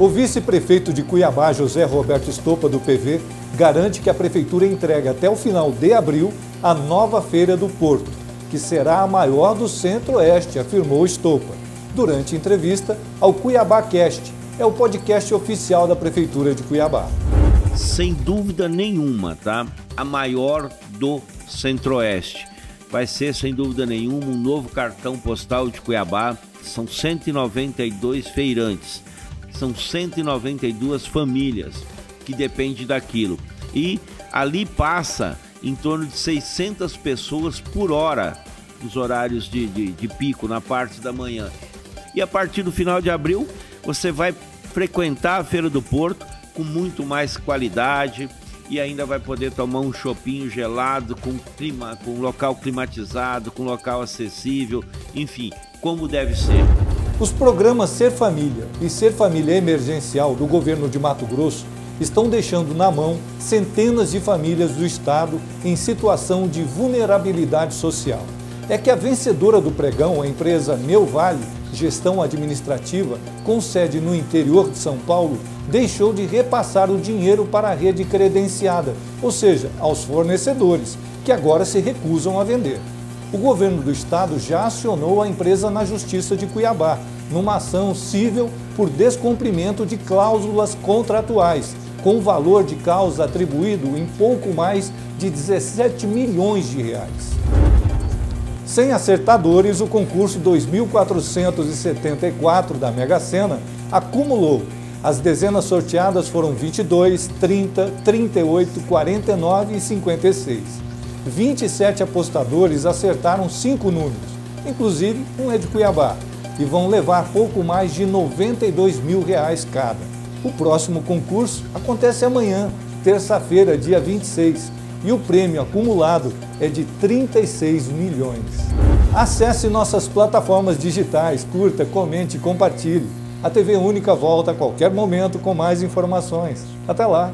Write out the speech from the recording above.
O vice-prefeito de Cuiabá, José Roberto Estopa, do PV, garante que a prefeitura entrega até o final de abril a nova Feira do Porto, que será a maior do Centro-Oeste, afirmou Estopa, durante entrevista ao Cuiabá Cast, é o podcast oficial da Prefeitura de Cuiabá. Sem dúvida nenhuma, tá? A maior do Centro-Oeste. Vai ser, sem dúvida nenhuma, um novo cartão postal de Cuiabá. São 192 feirantes, são 192 famílias que dependem daquilo. E ali passa em torno de 600 pessoas por hora nos horários de, de, de pico, na parte da manhã. E a partir do final de abril, você vai frequentar a Feira do Porto com muito mais qualidade e ainda vai poder tomar um chopinho gelado com clima, com local climatizado, com local acessível, enfim, como deve ser. Os programas Ser Família e Ser Família Emergencial do governo de Mato Grosso estão deixando na mão centenas de famílias do estado em situação de vulnerabilidade social. É que a vencedora do pregão, a empresa Meu Vale, Gestão Administrativa, com sede no interior de São Paulo, deixou de repassar o dinheiro para a rede credenciada, ou seja, aos fornecedores, que agora se recusam a vender. O governo do estado já acionou a empresa na Justiça de Cuiabá, numa ação civil por descumprimento de cláusulas contratuais, com valor de causa atribuído em pouco mais de 17 milhões de reais. Sem acertadores, o concurso 2474 da Mega Sena acumulou. As dezenas sorteadas foram 22, 30, 38, 49 e 56. 27 apostadores acertaram cinco números, inclusive um é de Cuiabá, e vão levar pouco mais de 92 mil reais cada. O próximo concurso acontece amanhã, terça-feira, dia 26, e o prêmio acumulado é de 36 milhões. Acesse nossas plataformas digitais, curta, comente e compartilhe. A TV Única volta a qualquer momento com mais informações. Até lá!